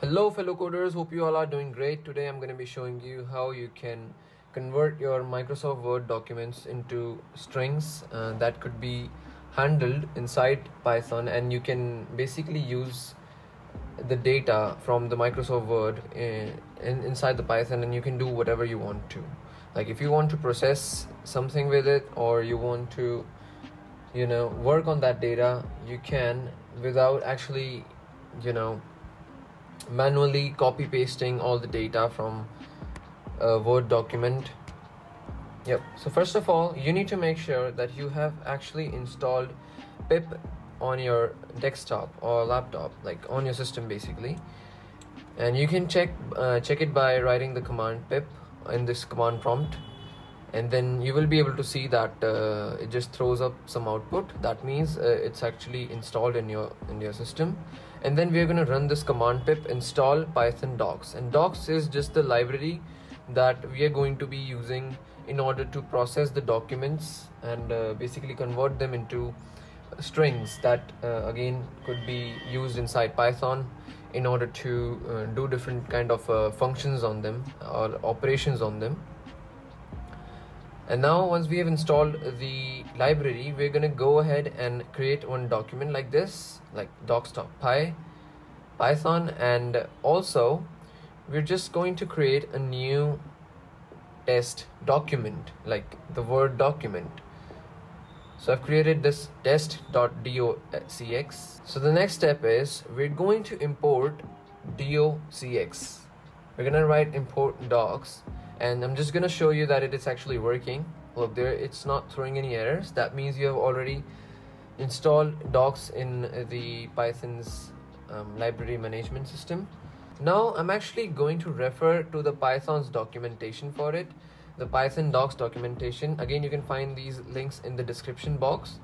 Hello fellow coders, hope you all are doing great. Today I'm going to be showing you how you can convert your Microsoft Word documents into strings uh, that could be handled inside Python and you can basically use the data from the Microsoft Word in, in, inside the Python and you can do whatever you want to. Like if you want to process something with it or you want to you know work on that data you can without actually you know manually copy pasting all the data from a word document. Yep. So first of all you need to make sure that you have actually installed pip on your desktop or laptop like on your system basically. And you can check uh, check it by writing the command pip in this command prompt and then you will be able to see that uh, it just throws up some output. That means uh, it's actually installed in your in your system. And then we're going to run this command pip install python docx. And docx is just the library that we are going to be using in order to process the documents and uh, basically convert them into strings that uh, again could be used inside python in order to uh, do different kind of uh, functions on them or operations on them and now once we have installed the library we're gonna go ahead and create one document like this like docx.py python. And also we're just going to create a new test document like the word document. So I've created this test.docx so the next step is we're going to import docx. We're gonna write import docx and I'm just gonna show you that it is actually working. Look there it's not throwing any errors. That means you have already installed docx in the Python's um, library management system. Now I'm actually going to refer to the Python's documentation for it the Python docx documentation. Again you can find these links in the description box.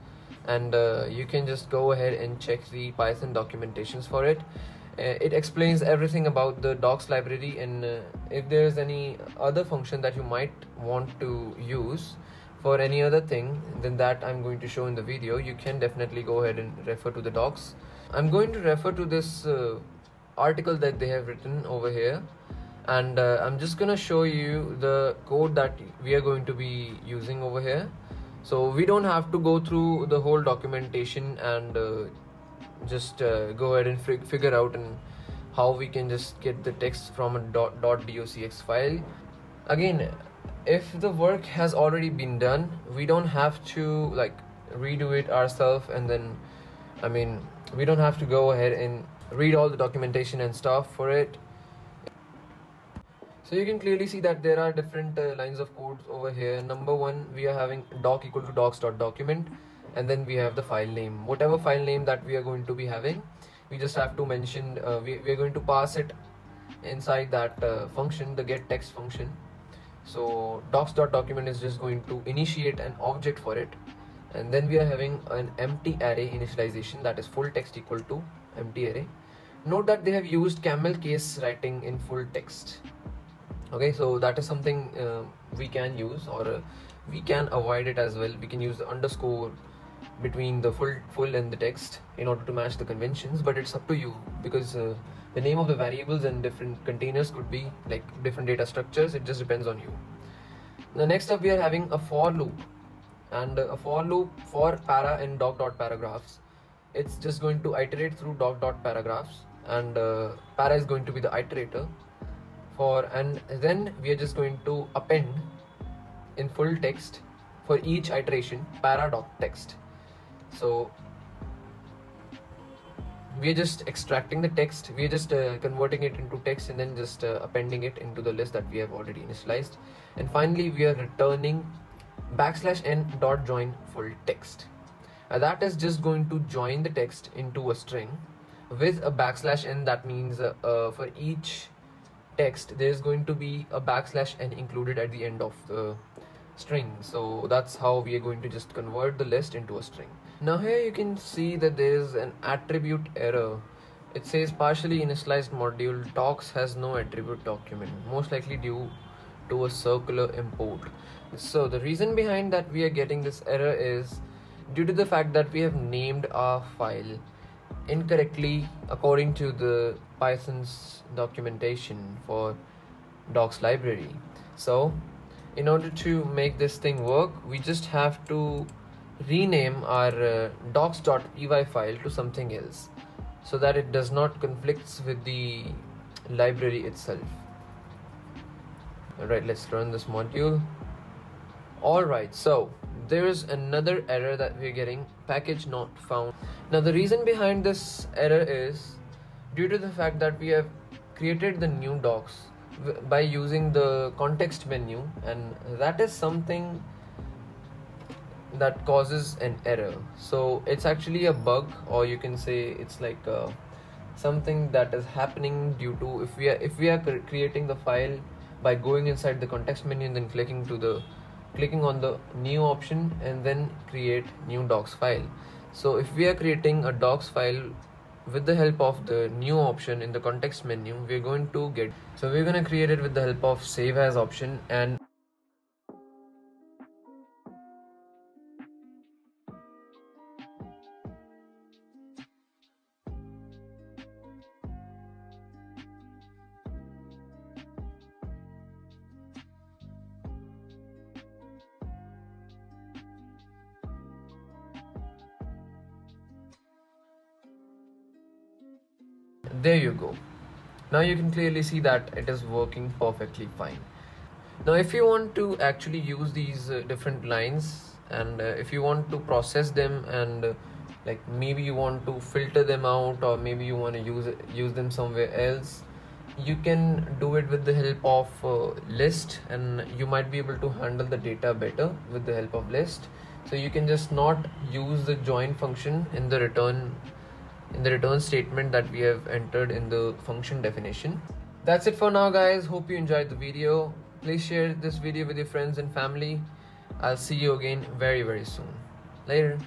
And uh, you can just go ahead and check the Python documentations for it it explains everything about the docx library and uh, if there's any other function that you might want to use for any other thing than that I'm going to show in the video. You can definitely go ahead and refer to the docs. I'm going to refer to this uh, article that they have written over here. And uh, I'm just gonna show you the code that we are going to be using over here. So we don't have to go through the whole documentation and uh, just uh, go ahead and fig figure out and how we can just get the text from a dot, docx file. Again if the work has already been done we don't have to like redo it ourselves and then i mean we don't have to go ahead and read all the documentation and stuff for it. So you can clearly see that there are different uh, lines of codes over here. Number one we are having doc equal to docx dot document and then we have the file name. Whatever file name that we are going to be having we just have to mention uh, we, we are going to pass it inside that uh, function the get text function. So docx.document is just going to initiate an object for it and then we are having an empty array initialization that is full text equal to empty array. Note that they have used camel case writing in full text. Okay so that is something uh, we can use or uh, we can avoid it as well. We can use the underscore between the full full and the text in order to match the conventions but it's up to you because uh, the name of the variables and different containers could be like different data structures. It just depends on you. The next up we are having a for loop. And a for loop for para and doc dot paragraphs. It's just going to iterate through doc dot paragraphs. And uh, para is going to be the iterator for and then we are just going to append in full text for each iteration para doc text so we're just extracting the text. We're just uh, converting it into text and then just uh, appending it into the list that we have already initialized. And finally we are returning backslash n dot join full text. Uh, that is just going to join the text into a string with a backslash n. That means uh, uh, for each text there's going to be a backslash n included at the end of the string. So that's how we are going to just convert the list into a string now here you can see that there is an attribute error it says partially initialized module docx has no attribute document most likely due to a circular import so the reason behind that we are getting this error is due to the fact that we have named our file incorrectly according to the Python's documentation for docx library. So in order to make this thing work, we just have to rename our uh, docx.py file to something else so that it does not conflicts with the library itself. Alright, let's run this module. Alright, so there is another error that we're getting package not found. Now the reason behind this error is due to the fact that we have created the new docx by using the context menu and that is something that causes an error. So it's actually a bug or you can say it's like uh, something that is happening due to if we are if we are creating the file by going inside the context menu and then clicking to the clicking on the new option and then create new docx file. So if we are creating a docx file with the help of the new option in the context menu we're going to get so we're going to create it with the help of save as option and there you go. Now you can clearly see that it is working perfectly fine. Now if you want to actually use these uh, different lines and uh, if you want to process them and uh, like maybe you want to filter them out or maybe you want to use use them somewhere else you can do it with the help of uh, list and you might be able to handle the data better with the help of list. So you can just not use the join function in the return in the return statement that we have entered in the function definition. That's it for now guys. Hope you enjoyed the video. Please share this video with your friends and family. I'll see you again very very soon. Later.